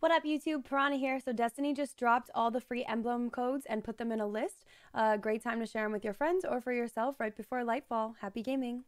What up, YouTube? PurrAnna here. So, Destiny just dropped all the free emblem codes and put them in a list. A uh, great time to share them with your friends or for yourself right before Lightfall. Happy gaming!